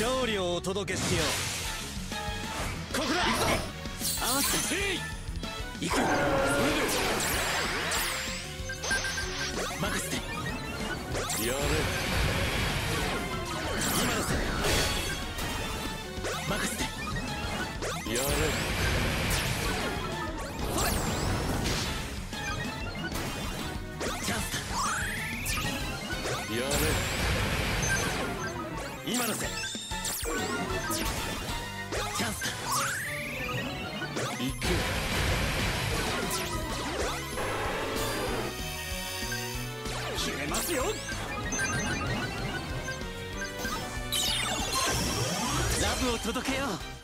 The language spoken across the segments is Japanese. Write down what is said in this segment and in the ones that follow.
勝利をお届けしよう。ここだ合わせて行くそれで任せてやれ今のせ任せてやれチャンスだやれ今のせチャンスだ行け決めますよラブを届けよう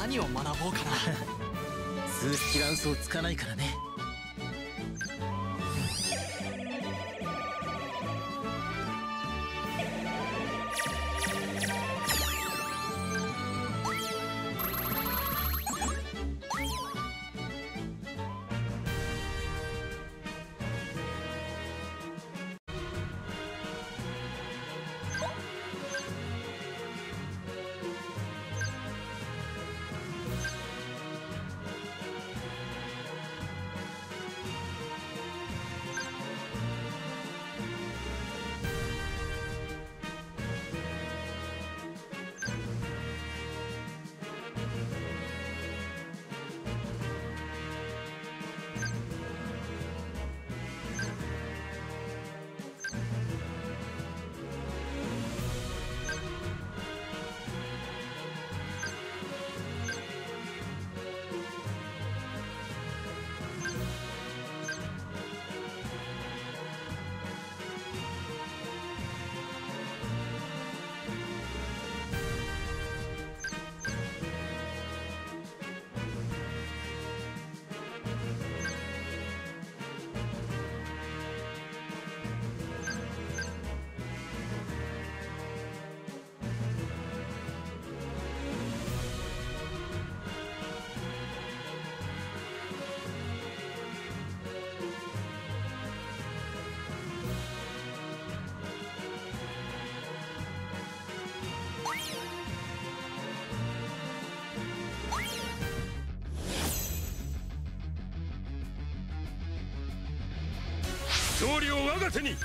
何を学ぼうかな。数式は嘘をつかないからね。勝利を我が手に。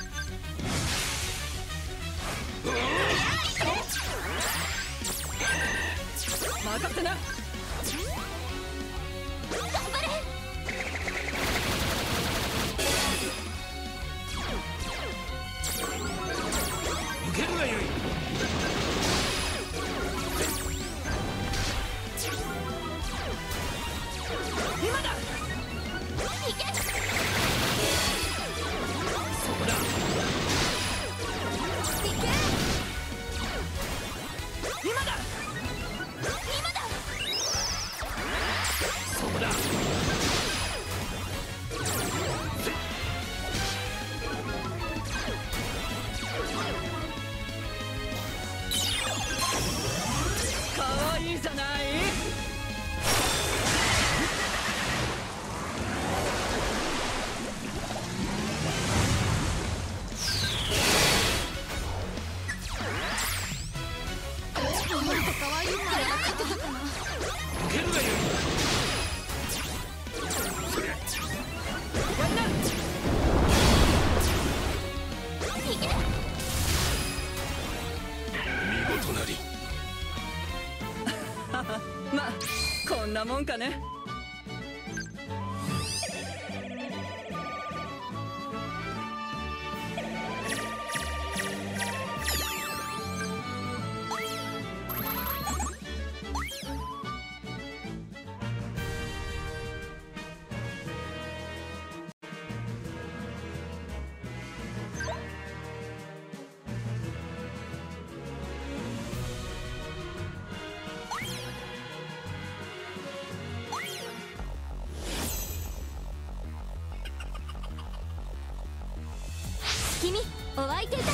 まこんなもんかね。いて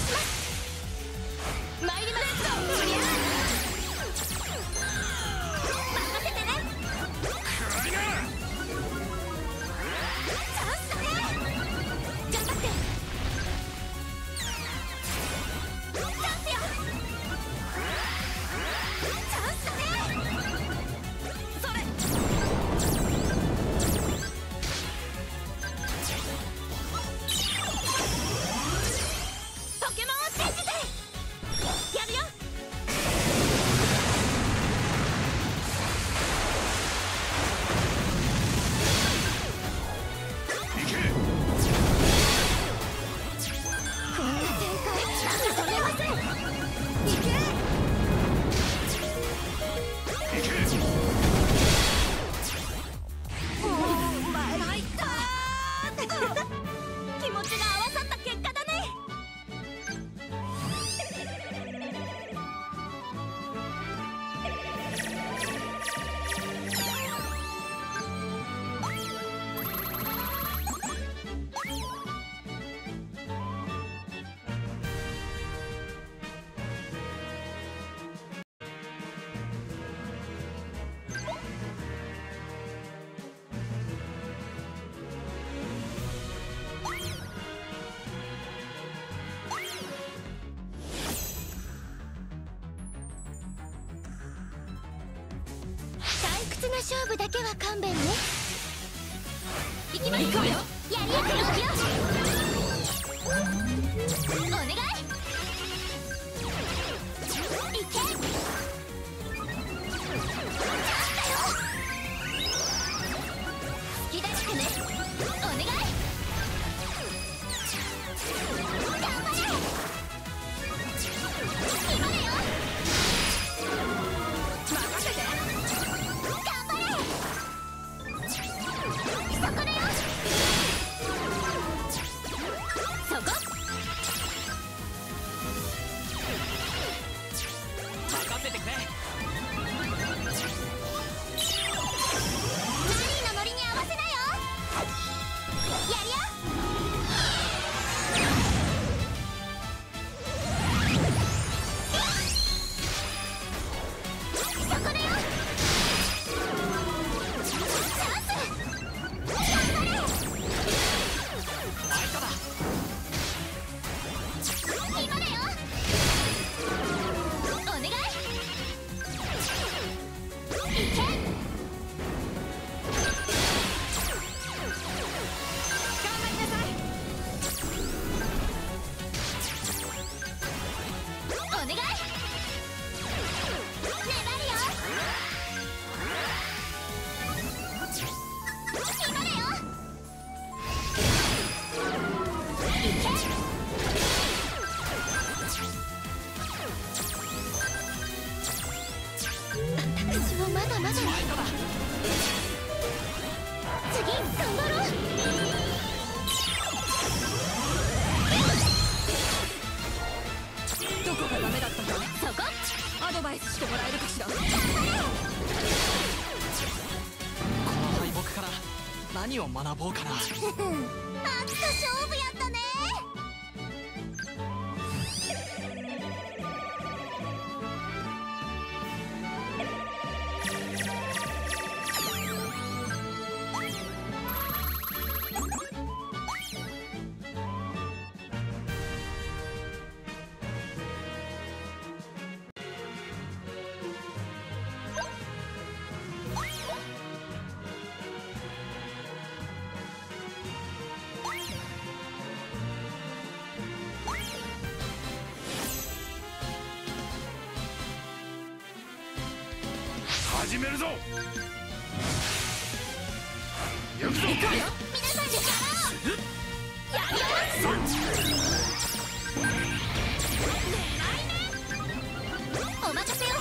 勝負だけは勘弁ね。行きますよ。やりやくよ。お願いいしてもらえるかしら。この敗北から何を学ぼうかな。あんた勝負やったね始めるぞ。行くぞ。行くよ。皆さんでやろうやりやお任せよ。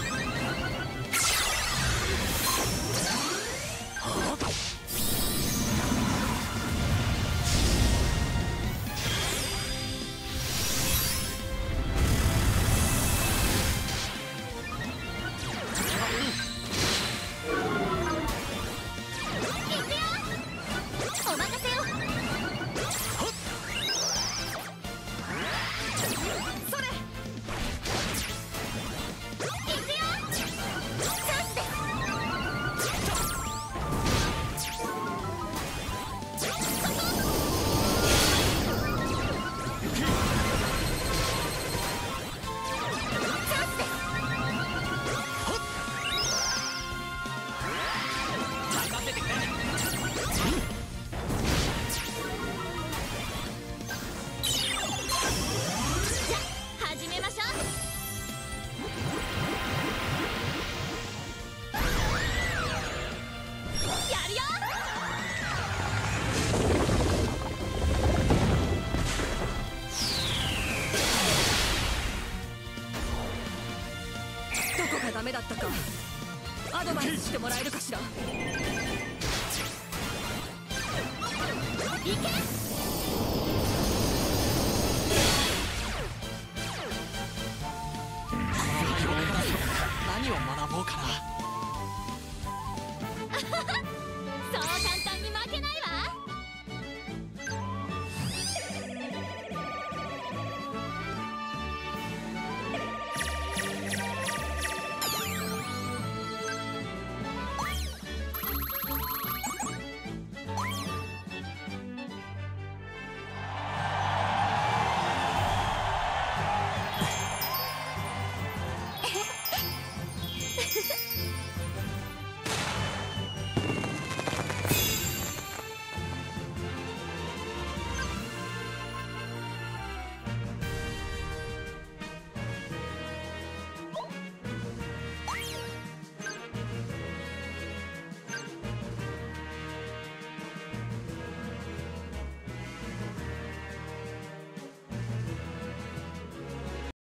がダメだったか。アドバイスしてもらえるかしら。いけ。何を学ぼうかな